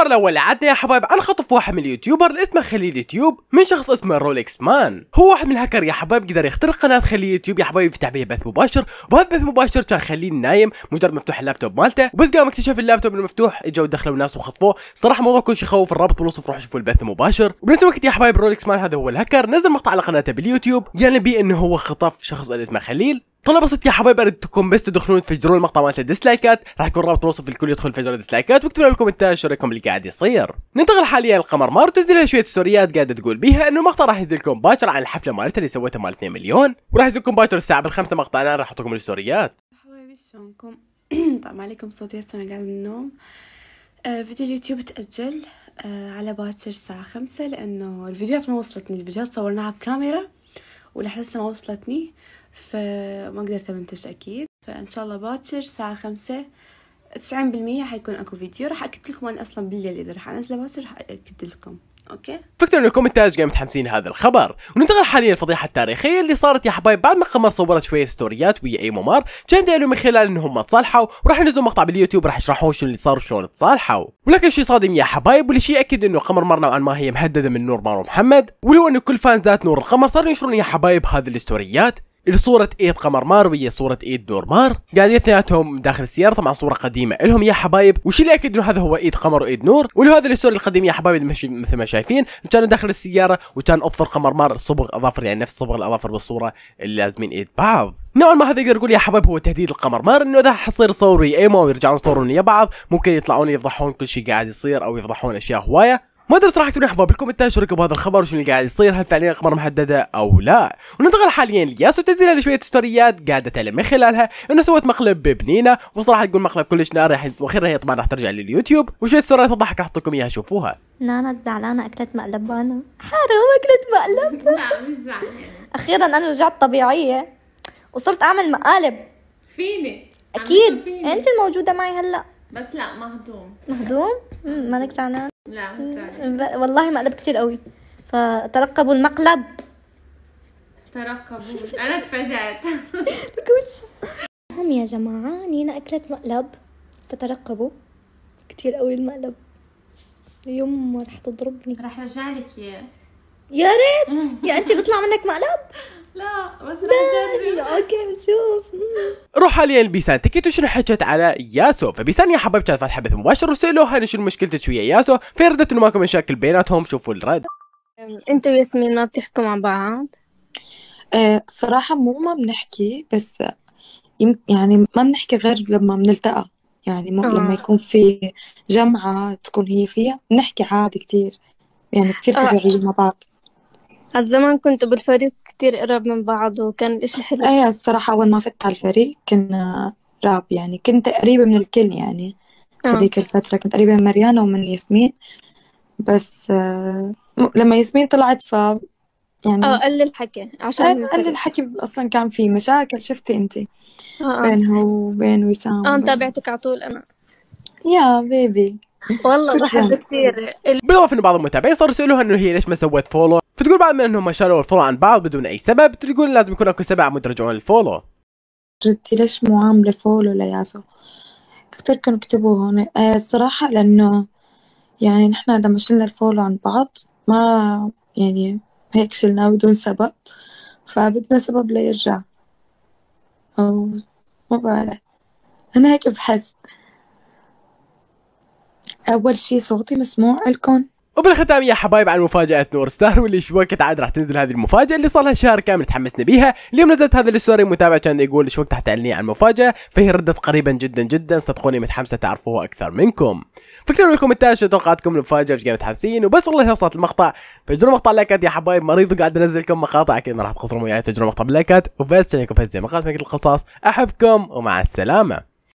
الخبر الأول عدنا يا حبايب عن خطف واحد من ال YouTuber اللي اسمه خليل يوتيوب من شخص اسمه Rolex Man. هو واحد من الهاكر يا حبايب قدر يخترق قناة خليل يوتيوب يا حبايب يفتح بها بث مباشر. وبهذا البث المباشر كان خليل نايم مجرد مفتوح اللابتوب مالته. وبس قام اكتشف اللابتوب المفتوح اجوا دخلوا الناس وخطفوه. صراحة موضوع كل شيء يخوف الرابط بالوصف روحوا شوفوا البث المباشر. وبنفس الوقت يا حبايب Rolex Man هذا هو الهاكر نزل مقطع على قناته باليوتيوب يعني بيه انه هو خطف شخص اسمه خليل. طلب بسيط يا حبايب اريدكم بس تدخلون تفجرون المقطع مالته dislike ات راح يكون رابط الوصف الكل يدخل يفجر dislike ات واكتبوا لنا بال comment ات شو رأيكم اللي قاعد يصير. ننتقل حاليا للقمر مار تنزل لها شوية ستوريات قاعدة تقول بيها إنه المقطع راح ينزل لكم باكر عن الحفلة مالتها اللي سويتها مال 2 مليون. وراح ينزل لكم باكر الساعة بالخمسة مقطع أنا راح أحط لكم الستوريات حبايبي شلونكم؟ طبعا عليكم صوتي هسه أنا قاعدة من النوم. آه فيديو اليوتيوب تأجل آه على باكر الساعة خمسة لأنه الفيديوهات ما وصلتني. الفيديوهات صورناها بكاميرا هسه ما وصلتني. فما قدرت أمنتج أكيد. فإن شاء الله باكر الساعة خمسة تسعين بالمية حيكون أكو فيديو. راح أكد لكم أنا أصلا بالليل إذا راح أنزله باكر راح أكد لكم. okay؟ فاكتبوا لنا بال comment ات قاعد متحمسين هذا الخبر. وننتقل حاليا للفضيحة التاريخية اللي صارت يا حبايب بعد ما قمر صورت شوية story ات ويا نور مار كان قالوا من خلال إنهم تصالحوا وراح ينزلوا مقطع باليوتيوب راح يشرحون شو اللي صار وشلون تصالحوا ولكن شيء صادم يا حبايب واللي شيء اكد إنه قمر مر نوعا ما هي مهددة من نور مار محمد واللي هو إنه كل fans ات نور القمر صاروا ينشرون يا حبايب هذه ال story ات صورة إيد قمر مار وهي صورة إيد نور مار. قاعدين اثنيناتهم داخل السيارة طبعا صورة قديمة لهم. يا حبايب وش اللي اكد إنه هذا هو إيد قمر وإيد نور؟ واللي هذا ال story القديم يا حبايب مثل ما شايفين كانوا داخل السيارة وكان أظفر قمر مار صبغ أظافر يعني نفس صبغ الأظافر بالصورة اللي لازمين إيد بعض. نوعا ما هذا يقدر يقول يا حبايب هو تهديد القمر مار إنه إذا حصير يصوروا أيمو ويرجعون يصورون ويا بعض ممكن يطلعون يفضحون كل شيء قاعد يصير أو يفضحون أشياء هواية. ما ادري صراحة تكونوا أحباب بال comments ات شو رايكم بهذا الخبر وشو اللي قاعد يصير؟ هل فعليا قمر محددة أو لا؟ وننتقل حاليا لياسو تنزل لها شوية story ات قاعدة تعلم من خلالها إنه سوت مقلب ببنينه وصراحة تقول مقلب كلش نار وأخيرا هي طبعا راح ترجع لليوتيوب. وشوية story ات تضحك راح أحط لكم إياها شوفوها. نانا زعلانة أكلت مقلب أنا حرام أكلت مقلب. لا مش زعلانة. أخيرا أنا رجعت طبيعية وصرت أعمل مقالب. فيني؟ فيني. أنت الموجودة معي هلأ. بس لا مهضوم. مهضوم؟ مالك زعلان؟ لا ب- والله مقلب كتير قوي. فترقبوا المقلب. ترقبوا. أنا تفاجأت وش؟ هم يا جماعة نينا أكلت مقلب. فترقبوا كتير قوي المقلب. يما رح تضربني. رح أرجع لك إياه. يا ريت! يا أنت بيطلع منك مقلب؟ لا بس اجرب okay بنشوف روح حاليا لبيسان تكيتو شنو حكت على ياسو؟ فبيسان يا حبايب كانت فاتحه بث مباشر. وسالوها انه شنو مشكلتك ويا ياسو فردت انه ماكو مشاكل بيناتهم. شوفوا الرد. أنتوا وياسمين ما بتحكوا مع بعض؟ آه، صراحة مو ما بنحكي بس يعني ما بنحكي غير لما بنلتقى. يعني مو آه. لما يكون في جمعة تكون هي فيها بنحكي عادي كتير. يعني كتير آه. طبيعيين مع بعض. هاد زمان كنتوا بالفريق كتير قرب من بعض وكان الإشي حلو. إيه الصراحة أول ما فت على الفريق كنا راب يعني. كنت قريبة من الكل يعني. آه. هذيك الفترة كنت قريبة من مريانا ومن ياسمين. بس آه، لما ياسمين طلعت ف يعني آه قل الحكي عشان قل. الحكي. أصلا كان في مشاكل شفتي أنت؟ آه آه. بينها وبين وسام. آه متابعتك على طول أنا. يا بيبي. والله. بحب كثير ال- بالإضافة إنه بعض المتابعين صاروا يسألوها إنه هي ليش ما سوت follow فتقول بعد ما انهم شالوا ال follow عن بعض بدون أي سبب تقول لازم يكون أكو سبب عم ترجعون ال follow. ردي ليش مو عاملة follow لياسو كتير كانوا كتبوا هون. آه الصراحة لأنه يعني نحنا لما شلنا ال follow عن بعض ما يعني هيك شلناه بدون سبب فبدنا سبب ليرجع أو ما بعرف. أنا هيك بحس. أول شي صوتي مسموع لكم. وبالختام يا حبايب عن مفاجأة نور ستار واللي شو وقت عاد راح تنزل هذه المفاجأة اللي صار لها شهر كامل تحمسنا بيها اليوم نزلت هذه ال story متابع كان يقول شو وقت تعلني عن المفاجأة؟ فهي ردت قريبا جدا جدا صدقوني متحمسة تعرفوها أكثر منكم. فاكتبوا بال comments ات شو توقعاتكم المفاجأة وش قاعد متحمسين. وبس والله وصلت المقطع. فجروا مقطع لايكات يا حبايب مريض وقاعد انزل لكم مقاطع أكيد ما راح تقصرون وياي تجروا مقطع باللايكات وبس يكون في مقاطع القصص. أحبكم ومع السلامة.